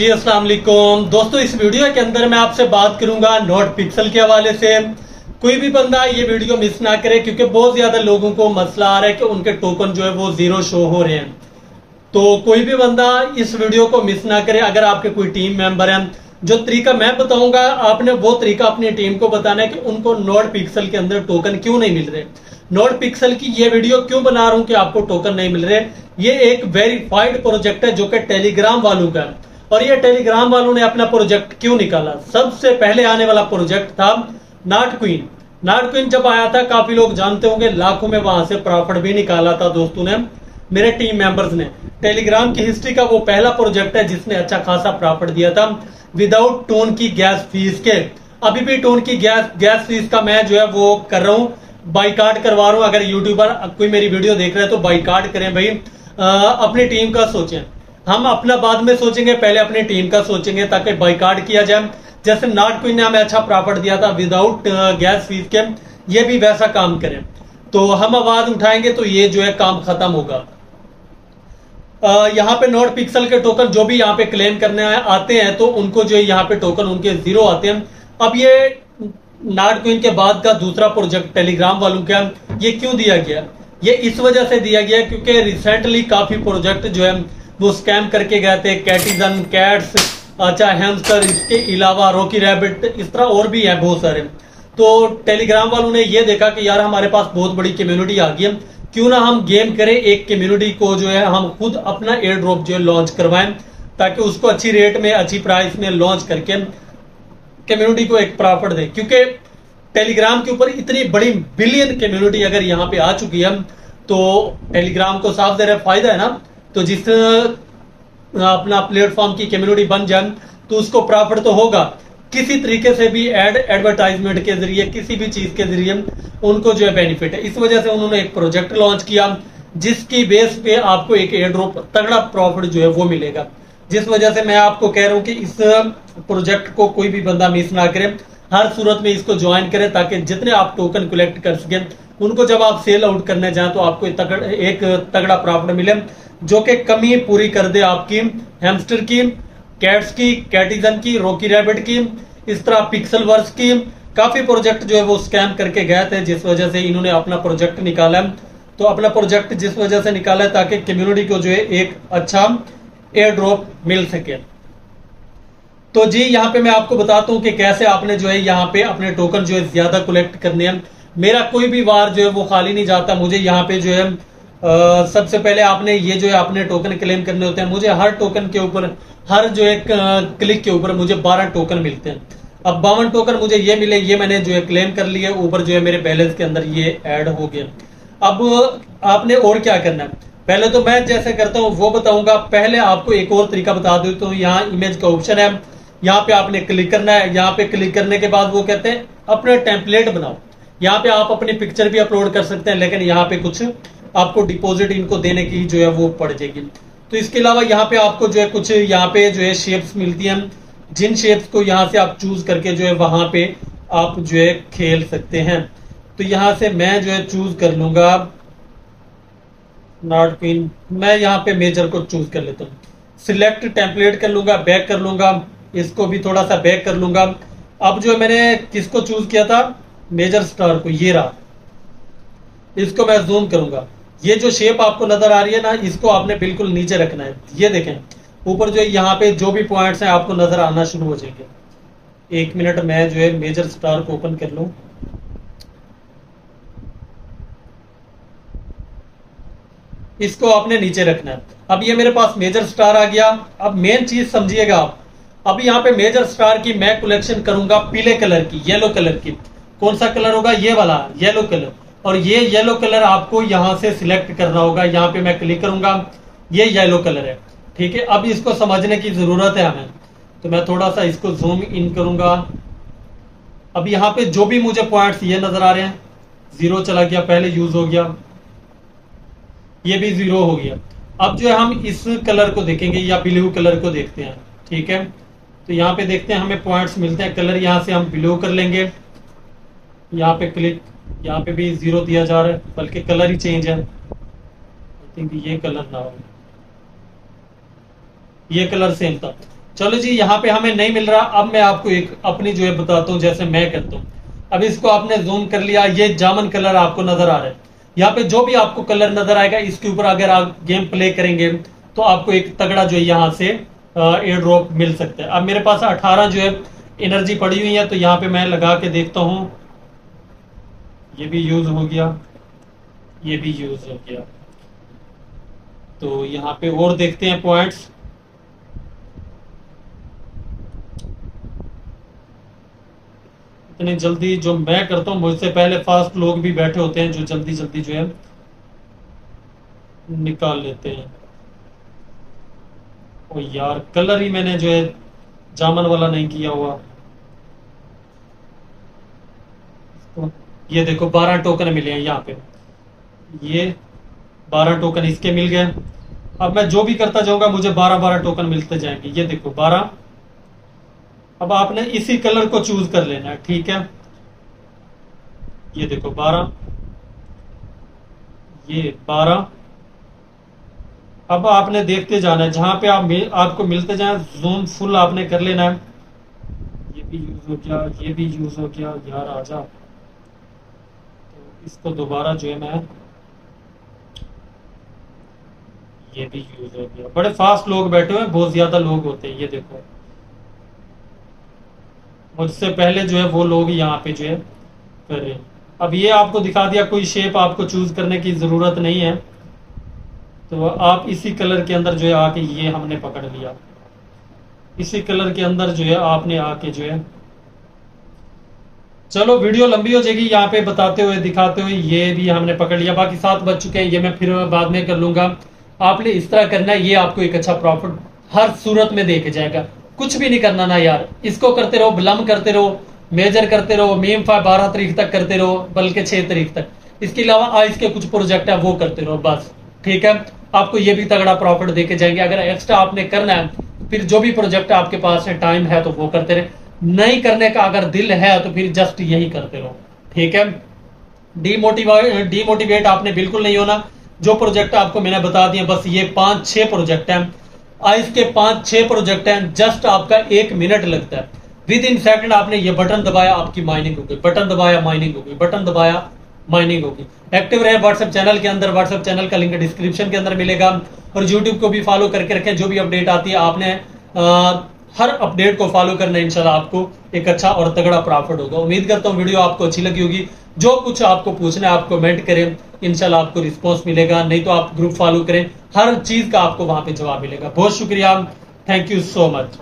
जी अस्सलाम वालेकुम दोस्तों, इस वीडियो के अंदर मैं आपसे बात करूँगा नोट पिक्सल के हवाले से। कोई भी बंदा ये वीडियो मिस ना करे, क्योंकि बहुत ज़्यादा लोगों को मसला आ रहा है कि उनके टोकन जो है वो ज़ीरो शो हो रहे हैं। तो कोई भी बंदा इस वीडियो को मिस ना करे, अगर आपके कोई टीम मेंबर हैं। जो तरीका मैं बताऊँगा, आपने वो तरीका अपनी टीम को बताना है कि उनको नोट पिक्सल के अंदर टोकन क्यों नहीं मिल रहे। नोट पिक्सल की ये वीडियो क्यों बना रहा हूँ कि आपको टोकन नहीं मिल रहे? ये एक वेरीफाइड प्रोजेक्ट है जो कि टेलीग्राम वालों का है। और ये टेलीग्राम वालों ने अपना प्रोजेक्ट क्यों निकाला? सबसे पहले आने वाला प्रोजेक्ट था नाट क्वीन। नाट क्वीन जब आया था, काफ़ी लोग जानते होंगे, लाखों में वहाँ से प्रॉफिट भी निकाला था दोस्तों ने, मेरे टीम मेंबर्स ने। टेलीग्राम की हिस्ट्री का वो पहला प्रोजेक्ट है जिसने अच्छा खासा प्रॉफिट दिया था विदाउट टोन की गैस फ़ीस के। अभी भी टोन की गैस गैस फ़ीस का मैं जो है वो कर रहा हूँ बाइकाट करवा रहा हूँ। अगर यूट्यूबर कोई मेरी वीडियो देख रहे हैं तो बाइकाट करें भाई। अपनी टीम का सोचें। हम अपना बाद में सोचेंगे, पहले अपनी टीम का सोचेंगे ताकि बाइकाट किया जाए। जैसे नाट क्वीन ने हमें अच्छा प्रॉफिट दिया था विदाउट गैस फ़ीस के, ये भी वैसा काम करें। तो हम आवाज़ उठाएँगे तो ये जो है काम खत्म होगा। यहाँ पे नोट पिक्सल के टोकन जो भी यहाँ पे क्लेम करने आते हैं तो उनको जो है यहाँ पे टोकन उनके ज़ीरो आते हैं। अब ये नाट क्वीन के बाद का दूसरा प्रोजेक्ट टेलीग्राम वालों का, ये क्यों दिया गया? ये इस वजह से दिया गया क्योंकि रिसेंटली काफ़ी प्रोजेक्ट जो है वो स्कैम करके गए थे कैटिजन कैट्स अच्छा हेमस्टर इसके अलावा रॉकी रैबिट इस तरह और भी है बहुत सारे। तो टेलीग्राम वालों ने ये देखा कि यार हमारे पास बहुत बड़ी कम्युनिटी आ गई है। क्यों ना हम गेम करें, एक कम्युनिटी को जो है हम खुद अपना एयर ड्रॉप जो है लॉन्च करवाएँ, ताकि उसको अच्छी रेट में, अच्छी प्राइस में लॉन्च करके कम्युनिटी को एक प्रॉफिट दे। क्योंकि टेलीग्राम के ऊपर इतनी बड़ी बिलियन कम्युनिटी अगर यहाँ पे आ चुकी है तो टेलीग्राम को साफ़ दे रहा फ़ायदा है ना? तो जिस अपना प्लेटफॉर्म की कम्युनिटी बन जाए तो उसको प्रॉफिट तो होगा। किसी तरीके से भी एड एडवर्टाइजमेंट के ज़रिए, किसी भी चीज़ के ज़रिए उनको जो है बेनिफिट है। इस वजह से उन्होंने एक प्रोजेक्ट लॉन्च किया, जिसकी बेस पे आपको एक एयर ड्रॉप तगड़ा प्रॉफिट जो है वो मिलेगा। जिस वजह से मैं आपको कह रहा हूँ कि इस प्रोजेक्ट को कोई भी बंदा मिस ना करे, हर सूरत में इसको ज्वाइन करें, ताकि जितने आप टोकन कलेक्ट कर सकें, उनको जब आप सेल आउट करने जाए तो आपको एक तगड़ा प्रॉफिट मिले। जो कि कमी पूरी कर दे आपकी हेमस्टर की कैट्स की कैटिजन की रोकी रैबिट की, इस तरह पिक्सल वर्स की। काफ़ी प्रोजेक्ट जो है वो स्कैम करके गए थे, जिस वजह से इन्होंने अपना प्रोजेक्ट निकाला। तो अपना प्रोजेक्ट जिस वजह से निकाला है ताकि कम्युनिटी को जो है एक अच्छा एयर ड्रॉप मिल सके। तो जी, यहाँ पे मैं आपको बताता हूँ कि कैसे आपने जो है यहाँ पे अपने टोकन जो है ज़्यादा कलेक्ट करने हैं। मेरा कोई भी वार जो है वो खाली नहीं जाता। मुझे यहाँ पे जो है सबसे पहले आपने ये जो है अपने टोकन क्लेम करने होते हैं, मुझे हर टोकन के ऊपर, हर जो है क्लिक के ऊपर मुझे बारह टोकन मिलते हैं। अब बावन टोकन मुझे ये मिले, ये मैंने जो है क्लेम कर लिए, ऊपर जो है मेरे बैलेंस के अंदर ये ऐड हो गया। अब आपने और क्या करना है? पहले तो मैं जैसे करता हूँ, वो बताऊँगा। पहले आपको एक और तरीका बता दू तो यहाँ इमेज का ऑप्शन है। यहाँ पे आपने क्लिक करना है। यहाँ पे क्लिक करने के बाद वो कहते हैं, अपने टेम्पलेट बनाओ। यहाँ पे आप अपनी पिक्चर भी अपलोड कर सकते हैं, लेकिन यहाँ पे कुछ आपको डिपॉजिट इनको देने की जो है वो पड़ जाएगी। तो इसके अलावा यहाँ पे आपको जो है कुछ यहाँ पे जो है शेप्स मिलती हैं। जिन शेप्स को यहाँ से आप चूज़ करके जो है वहाँ पे आप जो है खेल सकते हैं। तो यहाँ से मैं जो है चूज़ कर लूँगा। नॉट पिन मैं यहाँ पे मेजर को चूज़ कर लेता हूँ। सिलेक्ट टेम्पलेट कर लूँगा बैक कर लूँगा। इसको भी थोड़ा सा बैक कर लूँगा। अब जो मैंने किसको चूज़ किया था? मेजर स्टार को, ये रहा। इसको मैं जूम करूँगा। ये जो शेप आपको नज़र आ रही है ना, इसको आपने बिल्कुल नीचे रखना है। ये देखें, ऊपर जो यहाँ पे जो भी पॉइंट्स हैं, आपको नज़र आना शुरू हो जाएँगे। एक मिनट, मैं जो है मेजर स्टार को ओपन कर लू। इसको आपने नीचे रखना है। अब ये मेरे पास मेजर स्टार आ गया। अब मेन चीज़ समझिएगा आप। अब यहाँ पे मेजर स्टार की मैं कलेक्शन करूँगा पीले कलर की येलो कलर की। कौन सा कलर होगा? ये वाला येलो कलर और ये येलो कलर आपको यहाँ से सिलेक्ट करना होगा। यहाँ पे मैं क्लिक करूँगा। ये येलो कलर है। ठीक है? अब इसको समझने की ज़रूरत है हमें। तो मैं थोड़ा सा इसको जूम इन करूँगा। अब यहाँ पे जो भी मुझे पॉइंट्स ये नज़र आ रहे हैं ज़ीरो चला गया। पहले यूज़ हो गया। ये भी ज़ीरो हो गया। अब जो है हम इस कलर को देखेंगे या ब्लू कलर को देखते हैं। ठीक है? तो यहाँ पे देखते हैं, हमें पॉइंट्स मिलते हैं। कलर यहाँ से हम ब्लू कर लेंगे। यहाँ पे क्लिक यहाँ पे भी ज़ीरो दिया जा रहा है, बल्कि कलर ही चेंज है। आई थिंक ये कलर ना हो। ये कलर सेम था। चलो जी, यहाँ पे हमें नहीं मिल रहा। अब मैं आपको एक अपनी जो है बताता हूँ, जैसे मैं करता हूँ। अब इसको आपने जूम कर लिया, ये जामन कलर आपको नज़र आ रहा है। यहाँ पे जो भी आपको कलर नज़र आएगा, इसके ऊपर अगर आप गेम प्ले करेंगे तो आपको एक तगड़ा जो है यहाँ से एयर ड्रॉप मिल सकता है। अब मेरे पास 18 जो है एनर्जी पड़ी हुई है तो यहाँ पे मैं लगा के देखता हूँ। ये भी यूज़ हो गया, ये भी यूज़ हो गया। तो यहाँ पे और देखते हैं पॉइंट्स इतनी जल्दी जो मैं करता हूँ, मुझसे पहले फास्ट लोग भी बैठे होते हैं जो जल्दी जल्दी जो है, निकाल लेते हैं। ओ यार कलर ही मैंने जो है, जामन वाला नहीं किया हुआ। तो ये देखो बारह टोकन मिले हैं यहाँ पे। ये बारह टोकन इसके मिल गए। अब मैं जो भी करता जाऊँगा मुझे बारह बारह टोकन मिलते जाएँगे। ये देखो बारह। अब आपने इसी कलर को चूज़ कर लेना है ठीक है? ये देखो बारह। ये बारह। अब आपने देखते जाना है जहाँ पे आप मिल, आपको मिलते जाए जूम फुल आपने कर लेना है। ये भी यूज़ हो गया ये भी यूज़ हो गया यार आजा। इसको दोबारा जो है मैं ये भी यूज़ हो गया। बड़े फास्ट लोग बैठे हुए बहुत ज़्यादा लोग होते हैं, ये देखो। मुझसे पहले जो है, वो लोग यहाँ पे जो है, कर रहे हैं। अब ये आपको दिखा दिया, कोई शेप आपको चूज़ करने की ज़रूरत नहीं है। तो आप इसी कलर के अंदर जो है, आके ये हमने पकड़ लिया। इसी कलर के अंदर जो है, आपने आके जो है चलो, वीडियो लंबी हो जाएगी, यहाँ पे बताते हुए, दिखाते हुए, ये भी हमने पकड़ लिया। बाकी सात बज चुके हैं, ये मैं फिर बाद में कर लूँगा। आपने इस तरह करना है, ये आपको एक अच्छा प्रॉफिट हर सूरत में देके जाएगा। कुछ भी नहीं करना ना यार। इसको करते रहो, ब्लम करते रहो, मेजर करते रहो, मीम फाइव बारह तारीख तक करते रहो, बल्कि छह तारीख तक। इसके अलावा आइस के कुछ प्रोजेक्ट है, वो करते रहो, बस। ठीक है? आपको ये भी तगड़ा प्रॉफिट देके जाएँगे। अगर एक्स्ट्रा आपने करना है, फिर जो भी प्रोजेक्ट आपके पास है टाइम है तो वो करते रहे। नहीं करने का अगर दिल है तो फिर जस्ट यही करते रहो। ठीक है? डीमोटिवेट डीमोटिवेट आपने बिल्कुल नहीं होना। जो प्रोजेक्ट आपको मैंने बता दिया बस ये पाँच छह प्रोजेक्ट हैं। आइस के पाँच छह प्रोजेक्ट हैं जस्ट आपका एक मिनट लगता है। विद इन सेकंड आपने ये बटन दबाया आपकी माइनिंग हो गई। बटन दबाया माइनिंग हो गई। बटन दबाया माइनिंग होगी एक्टिव रहे व्हाट्सएप चैनल के अंदर। व्हाट्सएप चैनल का लिंक डिस्क्रिप्शन के अंदर मिलेगा। और यूट्यूब को भी फॉलो करके रखें। जो भी अपडेट आती है आपने आ, हर अपडेट को फॉलो करना इंशाल्लाह आपको एक अच्छा और तगड़ा प्रॉफिट होगा। उम्मीद करता हूँ वीडियो आपको अच्छी लगी होगी। जो कुछ आपको पूछना है आप कमेंट करें, इंशाल्लाह आपको रिस्पॉन्स मिलेगा। नहीं तो आप ग्रुप फॉलो करें। हर चीज़ का आपको वहाँ पे जवाब मिलेगा। बहुत शुक्रिया। Thank you so much